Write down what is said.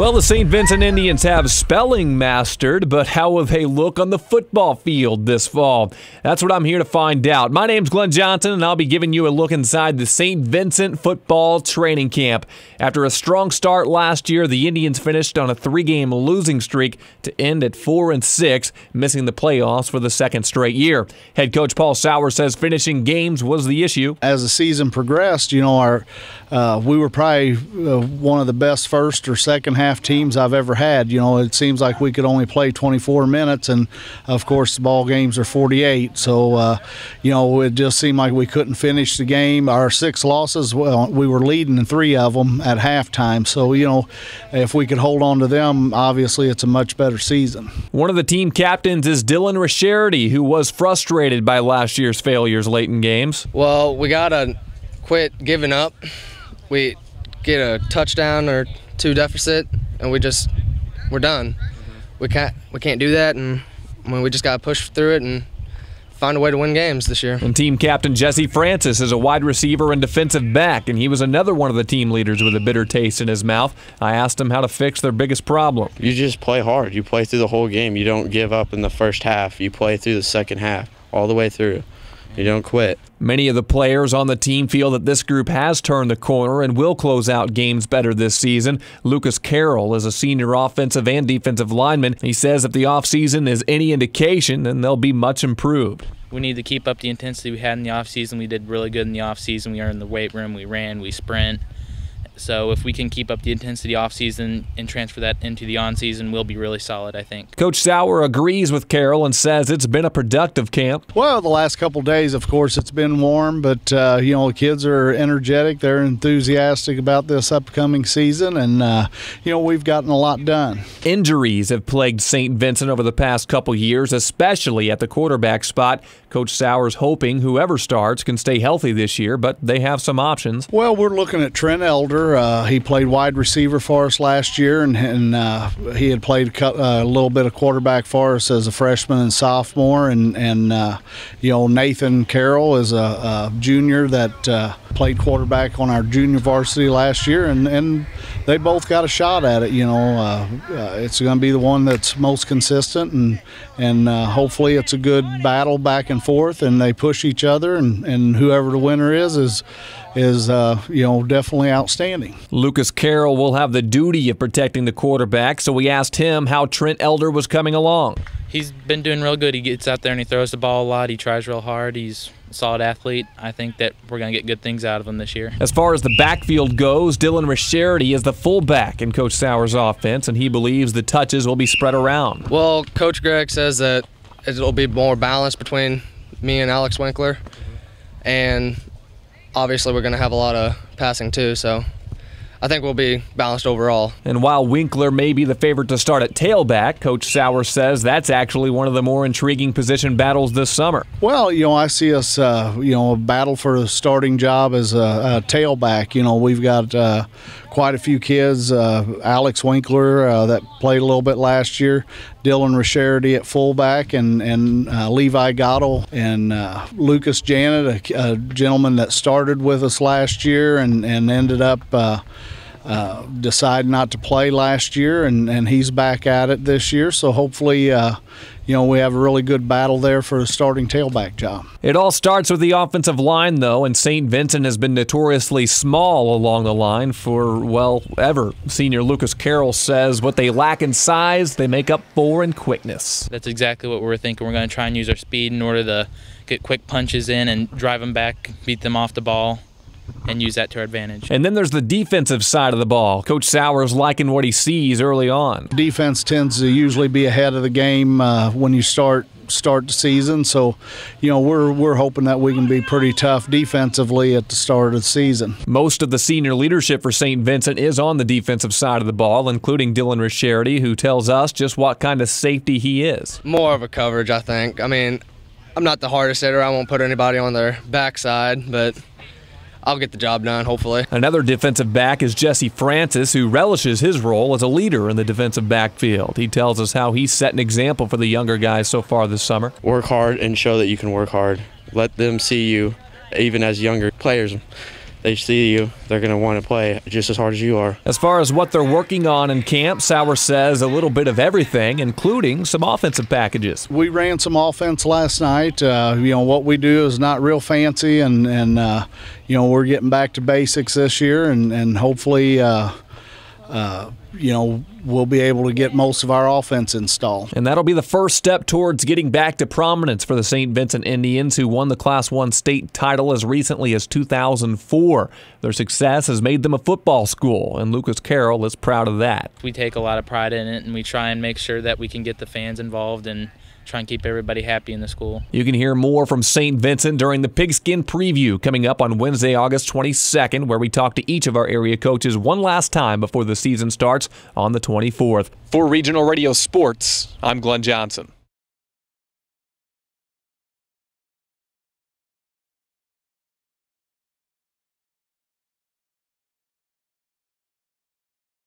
Well, the St. Vincent Indians have spelling mastered, but how will they look on the football field this fall? That's what I'm here to find out. My name's Glenn Johnson, and I'll be giving you a look inside the St. Vincent football training camp. After a strong start last year, the Indians finished on a three-game losing streak to end at four and six, missing the playoffs for the second straight year. Head coach Paul Sauer says finishing games was the issue. As the season progressed, you know, our uh, we were probably uh, one of the best first or second half teams I've ever had. You know, it seems like we could only play 24 minutes, and of course, the ball games are 48. So, uh, you know, it just seemed like we couldn't finish the game. Our six losses, well, we were leading in three of them at halftime. So, you know, if we could hold on to them, obviously it's a much better season. One of the team captains is Dylan Rischerity, who was frustrated by last year's failures late in games. Well, we got to quit giving up we get a touchdown or two deficit, and we just we're done. We can't we can't do that, and I mean, we just got to push through it and find a way to win games this year. And team captain Jesse Francis is a wide receiver and defensive back, and he was another one of the team leaders with a bitter taste in his mouth. I asked him how to fix their biggest problem. You just play hard. You play through the whole game. You don't give up in the first half. You play through the second half all the way through. You don't quit. Many of the players on the team feel that this group has turned the corner and will close out games better this season. Lucas Carroll is a senior offensive and defensive lineman. He says if the offseason is any indication, then they'll be much improved. We need to keep up the intensity we had in the offseason. We did really good in the offseason. We are in the weight room, we ran, we sprint. So if we can keep up the intensity off season and transfer that into the on season, we'll be really solid, I think. Coach Sauer agrees with Carroll and says it's been a productive camp. Well, the last couple days, of course, it's been warm, but uh, you know the kids are energetic. They're enthusiastic about this upcoming season, and uh, you know we've gotten a lot done. Injuries have plagued St. Vincent over the past couple years, especially at the quarterback spot. Coach Sauer's hoping whoever starts can stay healthy this year, but they have some options. Well, we're looking at Trent Elder. Uh, he played wide receiver for us last year, and, and uh, he had played a, a, little bit of quarterback for us as a freshman and sophomore. And, and uh, you know, Nathan Carroll is a, a junior that uh, played quarterback on our junior varsity last year, and, and they both got a shot at it. You know, uh, uh, it's going to be the one that's most consistent, and and hopefully it's a good battle back and forth, and they push each other, and, and whoever the winner is is is uh, you know definitely outstanding. Lucas Carroll will have the duty of protecting the quarterback, so we asked him how Trent Elder was coming along. He's been doing real good. He gets out there and he throws the ball a lot. He tries real hard. He's a solid athlete. I think that we're going to get good things out of him this year. As far as the backfield goes, Dylan Rischerity is the fullback in Coach Sauer's offense, and he believes the touches will be spread around. Well, Coach Greg says that it'll be more balanced between me and Alex Winkler, and obviously we're going to have a lot of passing too, so I think we'll be balanced overall. And while Winkler may be the favorite to start at tailback, Coach Sauer says that's actually one of the more intriguing position battles this summer. Well, you know, I see us, uh, you know, a battle for a starting job as a, a tailback. You know, we've got uh, quite a few kids. Uh, Alex Winkler uh, that played a little bit last year, Dylan Rischerity at fullback, and and uh, Levi Gottel and uh, Lucas Janet, a, a, gentleman that started with us last year and and ended up. Uh, decided not to play last year, and, and he's back at it this year. So hopefully, uh, you know, we have a really good battle there for the starting tailback job. It all starts with the offensive line, though, and St. Vincent has been notoriously small along the line for, well, ever. Senior Lucas Carroll says what they lack in size, they make up for in quickness. That's exactly what we're thinking. We're going to try and use our speed in order to get quick punches in and drive them back, beat them off the ball and use that to our advantage. And then there's the defensive side of the ball. Coach Sauer's liking what he sees early on. Defense tends to usually be ahead of the game uh, when you start start the season. So, you know, we're we're hoping that we can be pretty tough defensively at the start of the season. Most of the senior leadership for St. Vincent is on the defensive side of the ball, including Dylan Rischerity, who tells us just what kind of safety he is. More of a coverage, I think. I mean, I'm not the hardest hitter. I won't put anybody on their backside, but I'll get the job done, hopefully. Another defensive back is Jesse Francis, who relishes his role as a leader in the defensive backfield. He tells us how he's set an example for the younger guys so far this summer. Work hard and show that you can work hard. Let them see you, even as younger players. They see you, they're going to want to play just as hard as you are. As far as what they're working on in camp, Sauer says a little bit of everything, including some offensive packages. We ran some offense last night. Uh, you know what we do is not real fancy, and and uh, you know we're getting back to basics this year, and and hopefully. Uh, uh you know, we'll be able to get most of our offense installed. And that'll be the first step towards getting back to prominence for the St. Vincent Indians, who won the Class 1 state title as recently as 2004. Their success has made them a football school, and Lucas Carroll is proud of that. We take a lot of pride in it, and we try and make sure that we can get the fans involved and try and keep everybody happy in the school. You can hear more from St. Vincent during the Pigskin Preview coming up on Wednesday, August 22nd, where we talk to each of our area coaches one last time before the season starts on the 24th. For Regional Radio Sports, I'm Glenn Johnson.